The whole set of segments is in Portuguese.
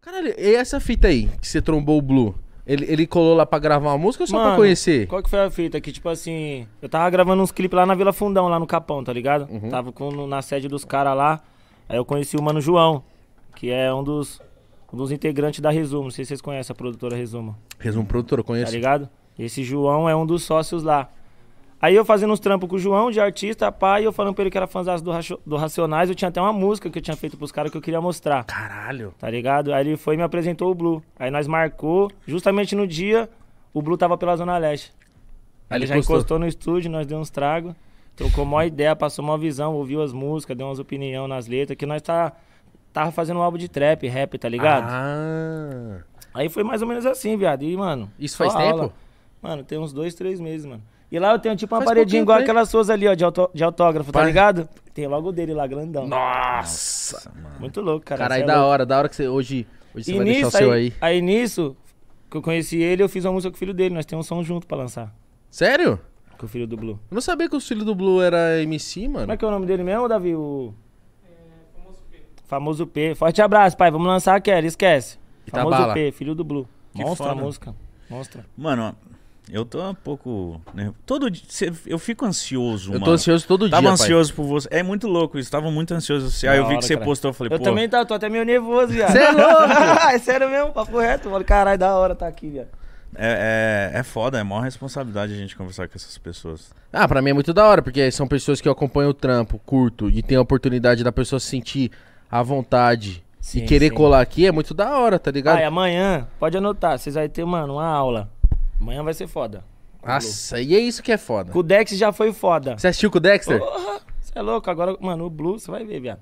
Caralho, e essa fita aí, que você trombou o Blue? Ele, ele colou lá pra gravar uma música ou só pra Mano, conhecer? Qual que foi a fita? Que, tipo assim, eu tava gravando uns clipes lá na Vila Fundão, lá no Capão, tá ligado? Uhum. Tava com, na sede dos caras lá. Aí eu conheci o Mano João, que é um dos, um dos integrantes da Resumo. Não sei se vocês conhecem a produtora Resumo, Resumo produtor, eu tá conheço. ligado? Esse João é um dos sócios lá. Aí eu fazendo uns trampos com o João, de artista, pai, e eu falando pra ele que era fãzão do, do Racionais. Eu tinha até uma música que eu tinha feito pros caras que eu queria mostrar. Caralho. Tá ligado? Aí ele foi e me apresentou o Blue. Aí nós marcou, justamente no dia, o Blue tava pela Zona Leste. Aí ele ele já encostou. encostou no estúdio, nós demos uns tragos, trocou uma ideia, passou uma visão, ouviu as músicas, deu umas opinião nas letras, que nós tá, tava fazendo um álbum de trap, rap, tá ligado? Ah. Aí foi mais ou menos assim, viado. E, mano. Isso faz tempo? aula. Mano, tem uns dois, três meses, mano. E lá eu tenho tipo uma Faz paredinha igual aquelas suas ali, ó, de, auto- de autógrafo, tá Pai. ligado? Tem logo o dele lá, grandão. Nossa. Muito louco, cara. Caralho, é da louco. hora, da hora que você hoje, hoje você E vai deixar o nisso, seu aí, aí. aí nisso, que eu conheci ele, eu fiz uma música com o filho dele. Nós temos um som junto pra lançar. Sério? Com o filho do Blue. Eu não sabia que o filho do Blue era MC, mano. Como é que é o nome dele mesmo, Davi? O... Famoso P. Forte abraço, pai. Vamos lançar a Kelly, esquece. Famoso Itabala. P, filho do Blue. Que Monstra a música. Monstra. Mano, eu tô um pouco. né, Todo dia. Eu fico ansioso, Eu tô mano. ansioso todo Tava dia, ansioso por você. É muito louco isso. Tava muito ansioso. Assim. Aí eu vi hora, que você cara. postou. Eu falei, Eu pô. também tá, tô até meio nervoso, viado. Cê é louco? é sério mesmo, papo reto. Eu Falei, caralho, da hora tá aqui, viado. É, é, é foda, é maior responsabilidade a gente conversar com essas pessoas. Ah, pra mim é muito da hora, porque são pessoas que eu acompanho o trampo, curto, e tem a oportunidade da pessoa se sentir à vontade e Sim, querer sim. colar aqui, é muito da hora, tá ligado? Pai, amanhã, pode anotar, vocês vão ter, mano, uma aula. Amanhã vai ser foda. Nossa, e é isso que é foda. Com o Dex já foi foda. Você assistiu com o Dexter? Porra, você é louco. Agora, mano, o Blue, você vai ver, viado.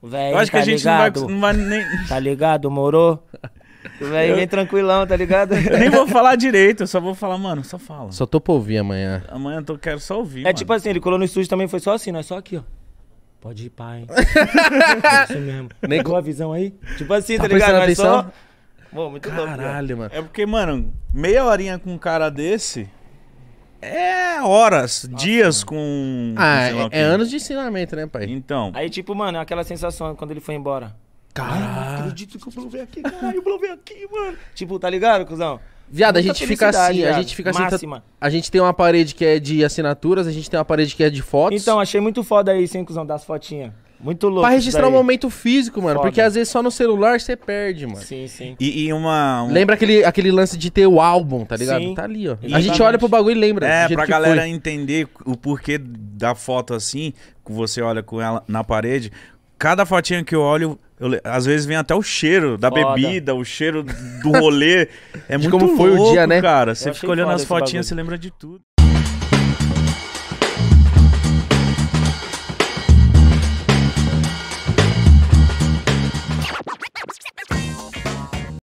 O velho, Eu acho que tá a gente ligado? não vai, não vai nem. Tá ligado, moro? O velho vem tranquilão, tá ligado? Eu nem vou falar direito, eu só vou falar, mano, só fala. Só tô pra ouvir amanhã. Amanhã eu tô, quero só ouvir. É mano. tipo assim, ele colou no estúdio também, foi só assim, nós só aqui, ó. Pode ir, pai. Isso mesmo. Nem Pegou a visão aí? Tipo assim, Tá tá, ligado? prestando Nós só... atenção? Pô, muito louco. viado. Caralho, mano. É porque, mano, meia horinha com um cara desse é horas, dias com. Ah, é, é anos de ensinamento, né, pai? Então, Aí, tipo, mano, é aquela sensação quando ele foi embora. Caralho, não acredito que o Blue veio aqui, caralho, o Blue veio aqui, mano. Tipo, tá ligado, cuzão? Viado, a gente fica assim, a gente fica assim. tá- Máxima. A gente tem uma parede que é de assinaturas, a gente tem uma parede que é de fotos. Então, achei muito foda isso, hein, cuzão, das fotinhas. Muito louco. pra registrar o momento físico, mano. Foda. Porque às vezes só no celular você perde, mano. Sim, sim. e, e uma. um- Lembra aquele, aquele lance de ter o álbum, tá ligado? Sim, tá ali, ó. A exatamente. gente olha pro bagulho e lembra. É, pra galera foi. entender o porquê da foto assim, que você olha com ela na parede. Cada fotinha que eu olho, eu às vezes vem até o cheiro da Foda. bebida, o cheiro do rolê. É De muito como foi o dia, né? cara. Você fica olhando as fotinhas, você lembra de tudo.